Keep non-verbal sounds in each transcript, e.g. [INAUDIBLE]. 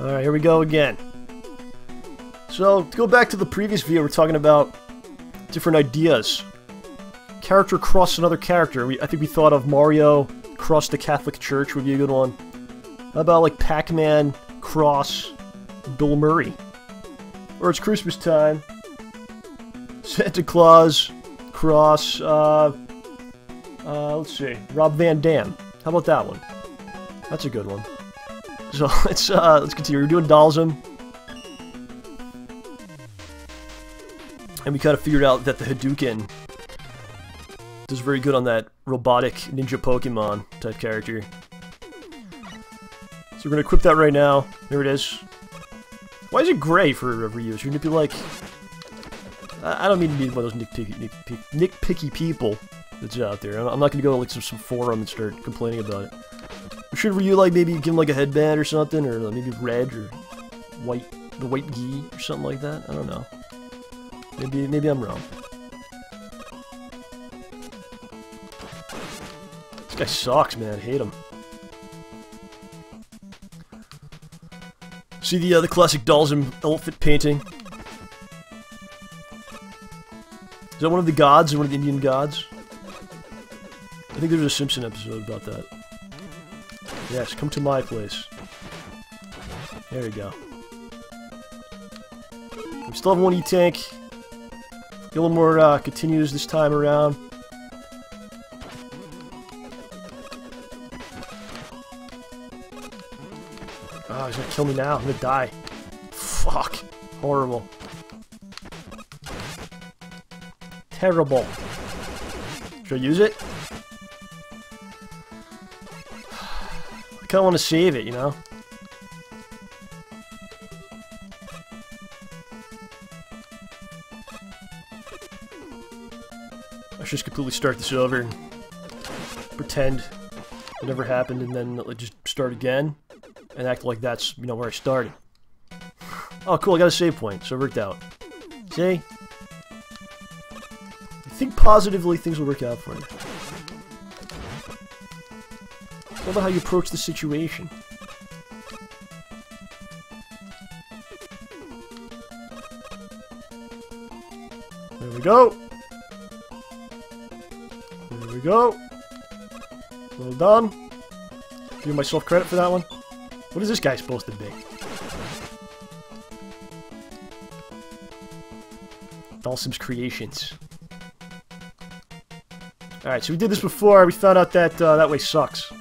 Alright, here we go again. So, to go back to the previous video, we're talking about different ideas. Character cross another character. We, I think we thought of Mario cross the Catholic Church would be a good one. How about like Pac-Man cross Bill Murray? Or it's Christmas time. Santa Claus cross, uh, uh, let's see, Rob Van Dam. How about that one? That's a good one. So [LAUGHS] let's uh, let's continue. We're doing Dhalsim, and we kind of figured out that the Hadouken does very good on that robotic ninja Pokemon type character. So we're gonna equip that right now. There it is. Why is it gray for reuse? You're gonna be like, I don't mean to be one of those nitpicky, nitpicky, nitpicky people that's out there. I'm not gonna go like some, some forum and start complaining about it. Should Ryu like maybe give him like a headband or something, or maybe red or white, the white gi or something like that? I don't know. Maybe maybe I'm wrong. This guy sucks, man. I hate him. See the uh, the classic Dhalsim elephant painting. Is that one of the gods or one of the Indian gods? I think there's a Simpson episode about that. Yes, come to my place. There we go. We still have one E-Tank. Get a little more uh, continues this time around. Oh, he's gonna kill me now. I'm gonna die. Fuck. Horrible. Terrible. Should I use it? I kinda wanna save it, you know? I should just completely start this over and pretend it never happened and then just start again and act like that's, you know, where I started. Oh, cool, I got a save point, so it worked out. See? You think positively, things will work out for you. It's about how you approach the situation. There we go. There we go. Well done. Give myself credit for that one. What is this guy supposed to be? Dhalsim's Creations. Alright, so we did this before. We found out that uh, that way sucks.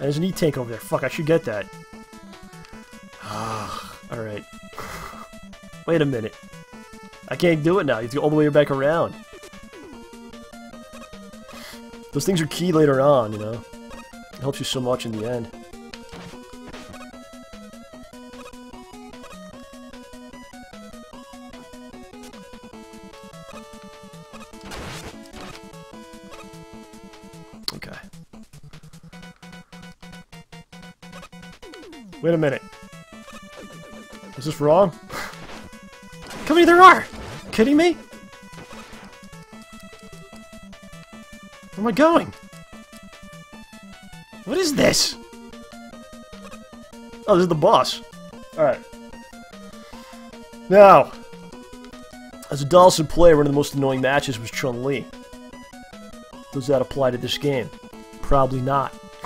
There's an E-Tank over there. Fuck, I should get that. Ah, alright. Wait a minute. I can't do it now. You have to go all the way back around. Those things are key later on, you know? It helps you so much in the end. Wrong? [LAUGHS] How many there are? Kidding me? Where am I going? What is this? Oh, this is the boss. Alright. Now, as a Dhalsim player, one of the most annoying matches was Chun-Li. Does that apply to this game? Probably not. [LAUGHS]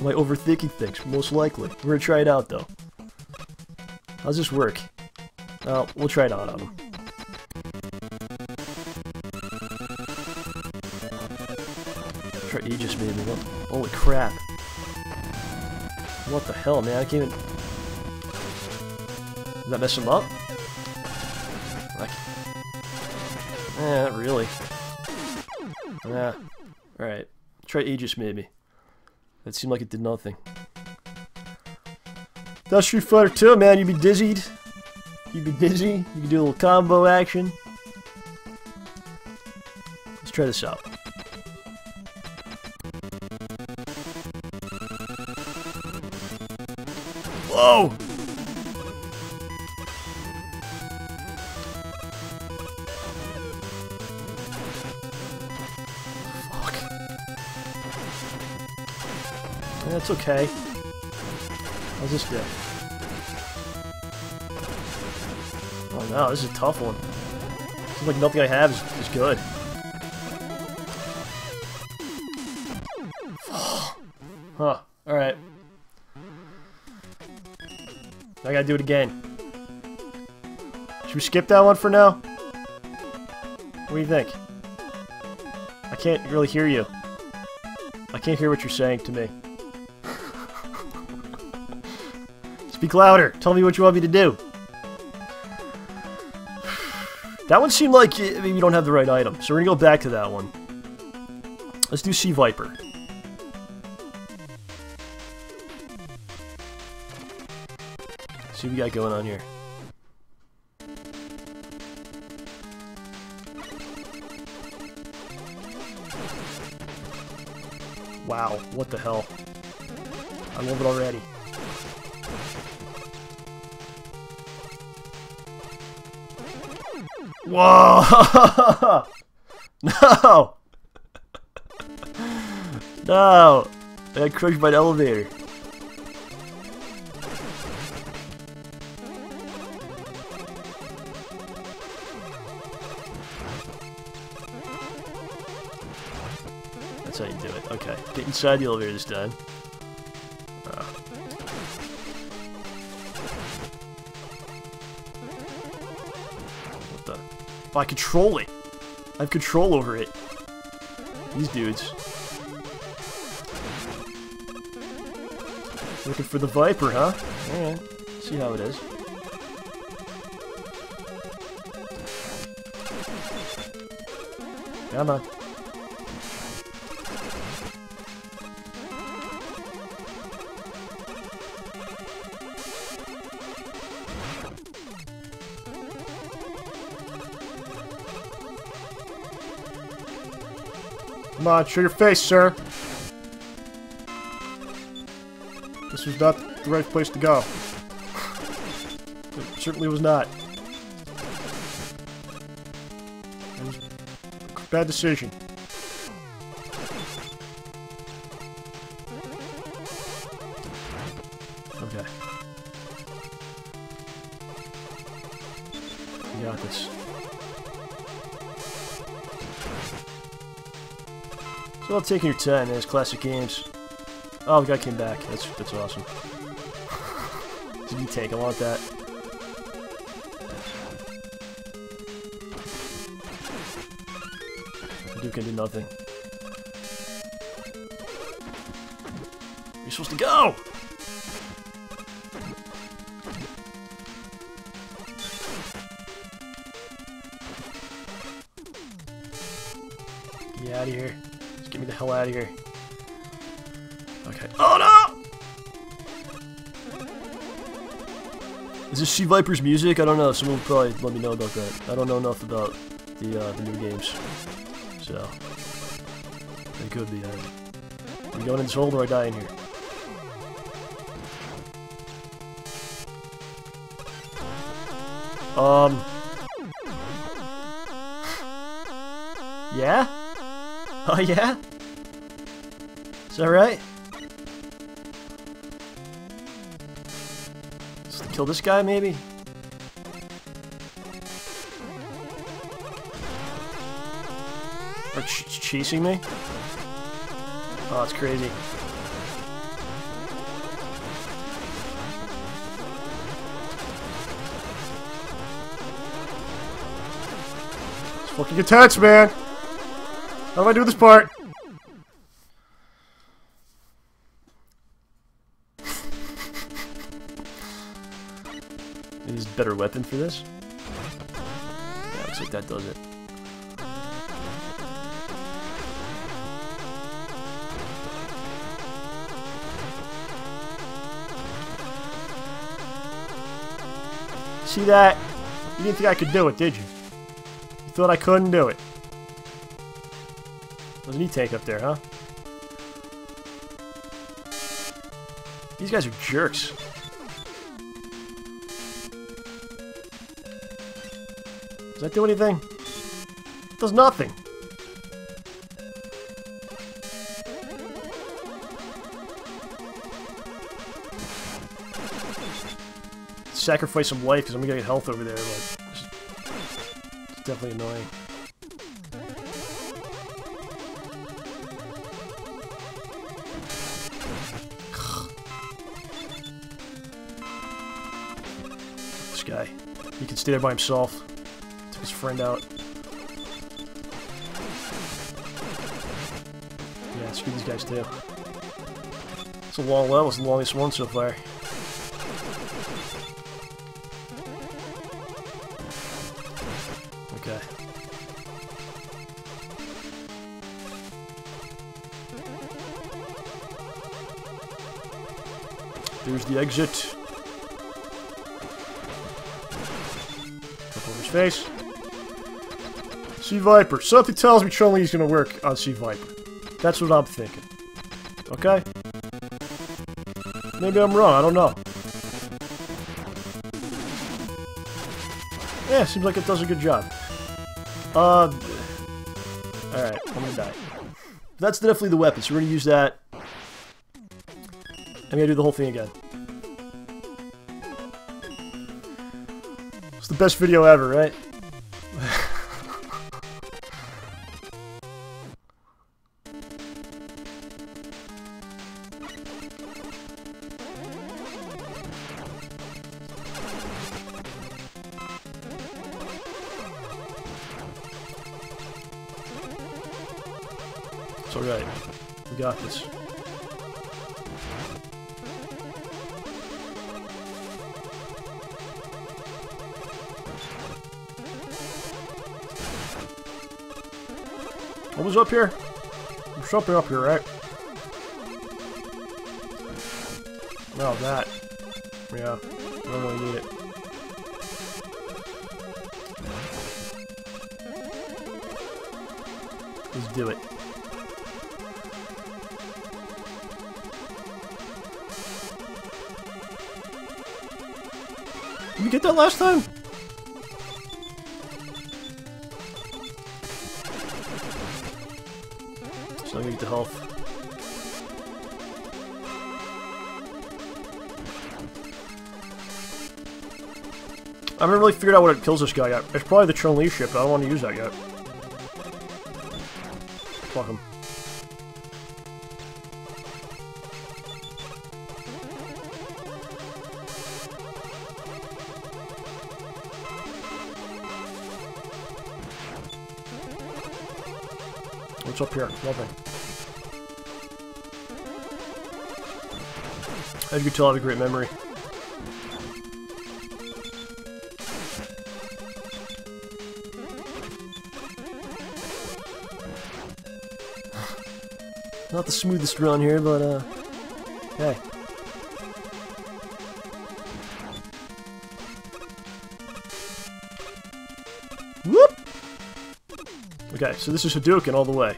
Am I overthinking things? Most likely. We're gonna try it out, though. How's this work? Well, we'll try it out on him. Try Aegis, maybe. Holy crap. What the hell, man? I can't even... Did that mess him up? Like... Eh, not really. Yeah. Alright. Try Aegis, maybe. That seemed like it did nothing. That's Street Fighter 2, man. You'd be dizzied. You'd be dizzy. You could do a little combo action. Let's try this out. Whoa! Fuck. That's okay. How's this do? Oh no, this is a tough one. Seems like nothing I have is, is good. [SIGHS] huh. Alright. I gotta do it again. Should we skip that one for now? What do you think? I can't really hear you. I can't hear what you're saying to me. Speak louder. Tell me what you want me to do. That one seemed like maybe you don't have the right item, so we're gonna go back to that one. Let's do C. Viper. See what we got going on here. Wow, what the hell. I love it already. Whoa! [LAUGHS] no! no! I got crushed by an elevator. That's how you do it. Okay. Get inside the elevator this time. I control it. I have control over it. These dudes. Looking for the Viper, huh? Alright. See how it is. Come on. Come on, show your face, sir. This was not the right place to go. It certainly was not. It was a bad decision. Taking your time, man. It's classic games. Oh, the guy came back. That's that's awesome. Did you tank? I want that. Duke can do nothing. You're supposed to go! Get out of here. Get me the hell out of here. Okay. Oh no! Is this C. Viper's music? I don't know. Someone will probably let me know about that. I don't know enough about the uh, the new games, so it could be. Uh, we going in this hole or I die in here? Um. Yeah? [LAUGHS] Oh yeah? Is that right? To kill this guy, maybe? Or ch chasing me? Oh, it's crazy. Fucking intense, man! How do I do this part? Is better weapon for this? Yeah, looks like that does it. See that? You didn't think I could do it, did you? You thought I couldn't do it. There's an E-tank up there, huh? These guys are jerks. Does that do anything? It does nothing. sacrifice some life because I'm gonna get health over there, but it's definitely annoying. Guy. He can stay there by himself. Took his friend out. Yeah, screw these guys too. It's a long level, it's the longest one so far. Okay. There's the exit. Face. C. Viper. Something tells me Chun-Li is to work on C. Viper. That's what I'm thinking. Okay? Maybe I'm wrong, I don't know. Yeah, seems like it does a good job. Uh, Alright, I'm gonna die. That's definitely the weapon, so we're gonna use that. I'm gonna do the whole thing again. Best video ever, right? It's alright. We got this. Was up here? There's something up here, right? No, that. Yeah, I don't really need it. Let's do it. Did you get that last time? Gonna health. I haven't really figured out what it kills this guy yet. It's probably the Chun-Li ship, but I don't want to use that yet. Fuck him. What's up here? Nothing. As you can tell, I have a great memory. [SIGHS] Not the smoothest run here, but, uh, hey. Whoop! Okay, so this is Hadouken all the way.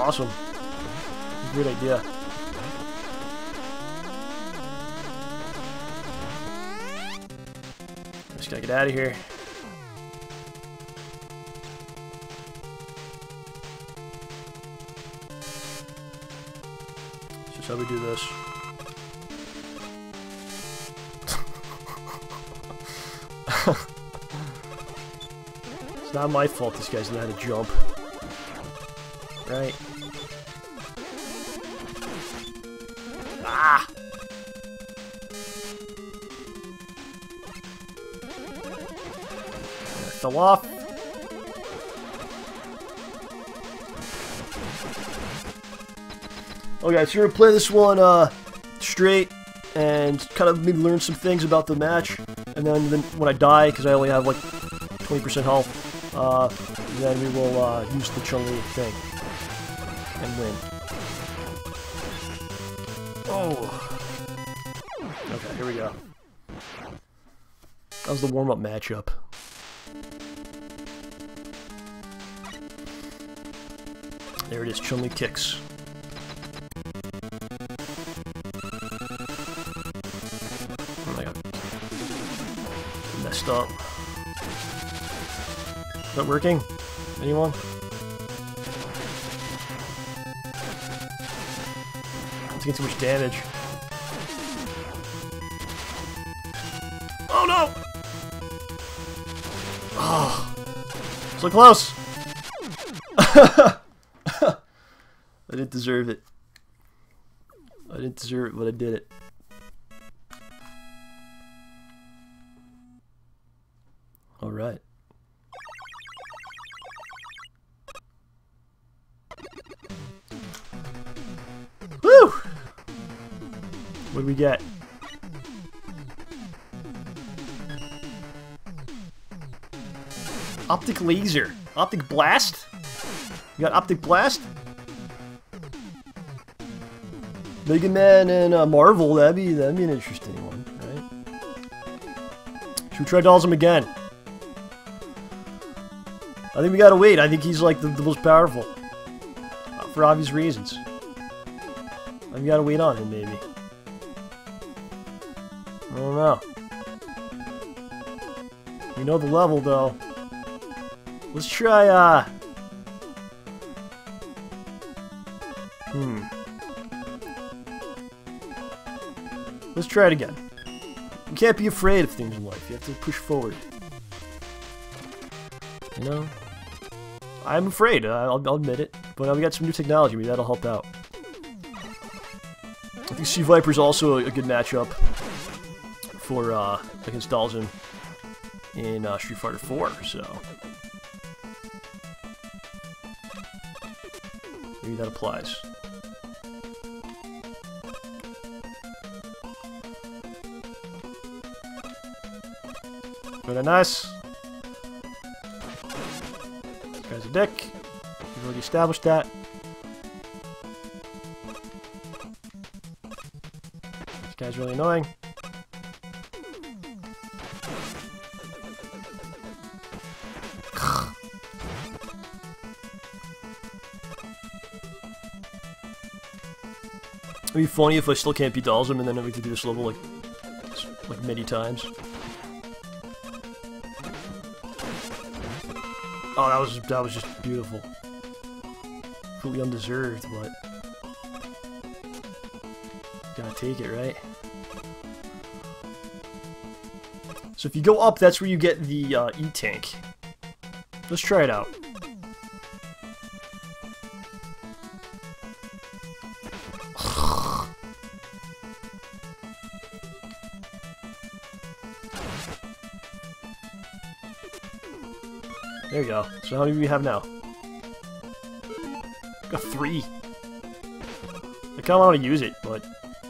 Awesome. Great idea. Just gotta get out of here. This is how we do this. [LAUGHS] it's not my fault this guy's not how to jump. Right? Ah! Fell off. Okay, so we're gonna play this one uh, straight and kind of maybe learn some things about the match. And then, then when I die, because I only have like 20% health, uh, then we will uh, use the Chun-Li thing and win. Oh. Okay, here we go. That was the warm-up matchup. There it is, Chun-Li kicks. Oh my god. Messed up. Is that working? Anyone? Taking too much damage. Oh no! Oh, so close! [LAUGHS] I didn't deserve it. I didn't deserve it, but I did it. What do we get? Optic laser. Optic blast? You got optic blast? Mega Man and uh, Marvel, that'd be that'd be an interesting one, right? Should we try Dhalsim again? I think we gotta wait. I think he's like the, the most powerful. Uh, for obvious reasons. I've gotta wait on him, maybe. Know. We know the level, though. Let's try, uh... Hmm. Let's try it again. You can't be afraid of things in life. You have to push forward. You know? I'm afraid. I'll, I'll admit it. But now we got some new technology. Maybe that'll help out. I think C. Viper's also a good matchup for uh, against Dhalsim in uh, Street Fighter 4. So maybe that applies. Very nice. This guy's a dick. We've already established that. This guy's really annoying. It'd be funny if I still can't beat Dhalsim and then we could do this level like like many times. Oh, that was that was just beautiful. Completely undeserved, but gotta take it, right? So if you go up, that's where you get the uh, E-Tank. Let's try it out. So how many do we have now? Got three. I kind of want to use it, but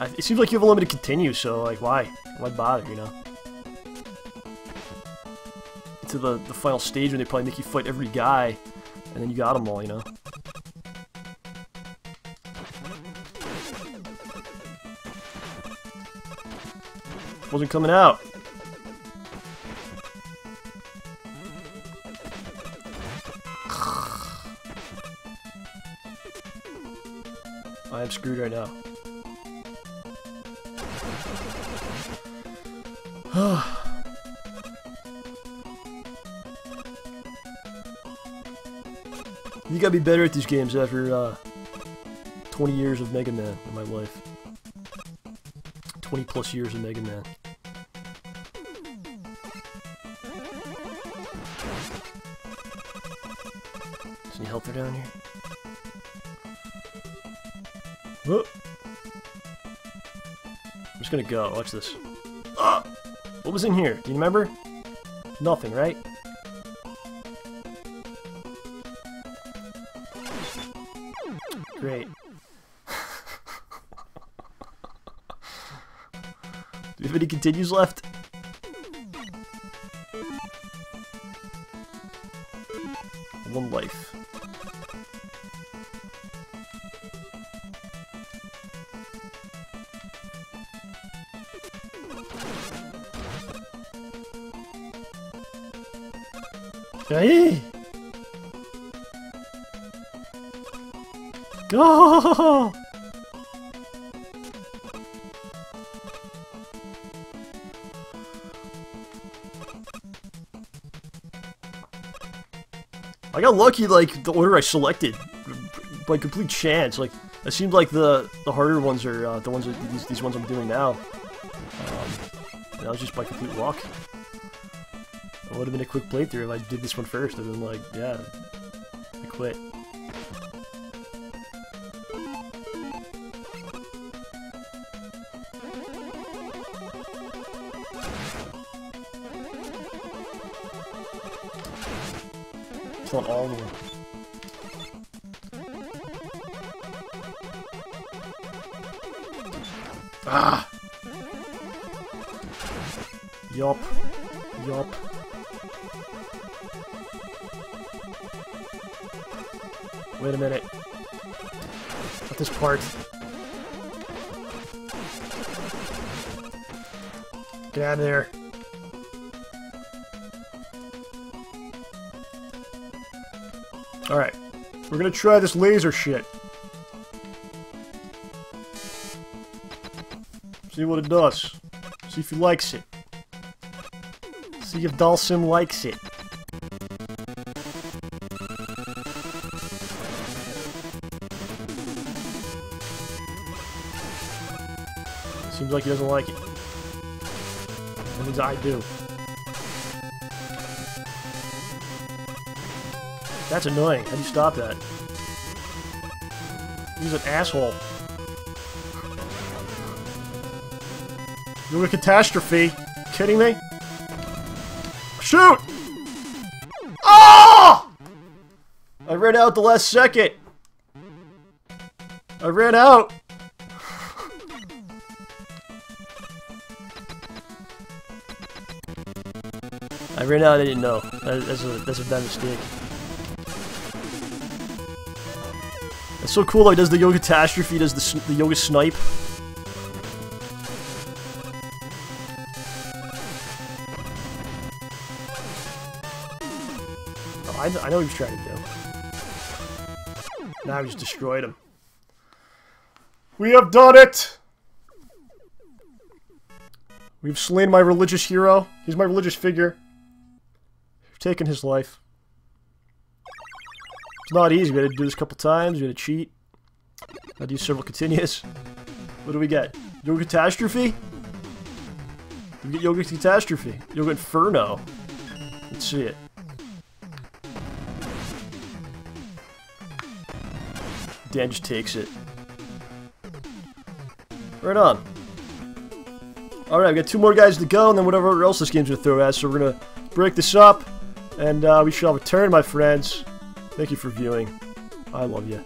I, it seems like you have a limited continue, so like, why? Why bother, you know? To the, the final stage when they probably make you fight every guy, and then you got them all, you know? Wasn't coming out. Screwed right now. [SIGHS] you gotta be better at these games after uh, 20 years of Mega Man in my life. 20 plus years of Mega Man. Is any helper down here? I'm just gonna go. Watch this. Ah! [GASPS] What was in here? Do you remember? Nothing, right? Great. [LAUGHS] Do we have any continues left? One life. Hey! Go! [LAUGHS] I got lucky, like, the order I selected. By complete chance. Like, It seemed like the the harder ones are uh, the ones that, these these ones I'm doing now. Um, that was just by complete luck. It would have been a quick playthrough if I did this one first. I'd been like, yeah, I quit. Not all of them. Ah! Yup. Yup. Wait a minute. Not this part. Get out of there. Alright. We're gonna try this laser shit. See what it does. See if he likes it. See if Dhalsim likes it. Seems like he doesn't like it. That means I do. That's annoying. How do you stop that? He's an asshole. You're a catastrophe. Kidding me? Shoot! Oh! I ran out the last second. I ran out. I ran out. I didn't know. That's a that's a bad mistake. It's so cool. Like does the yoga catastrophe? Does the the yoga snipe? Oh, I, I know what he's trying to do. Now I just destroyed him. We have done it! We've slain my religious hero. He's my religious figure. Taken his life. It's not easy. We had to do this a couple times. We had to cheat. I do several continuous. What do we get? Yoga Catastrophe? We get Yoga Catastrophe. Yoga Inferno. Let's see it. Dan just takes it. Right on. Alright, we got two more guys to go, and then whatever else this game's gonna throw at. So we're gonna break this up, and uh, we shall return, my friends. Thank you for viewing. I love you.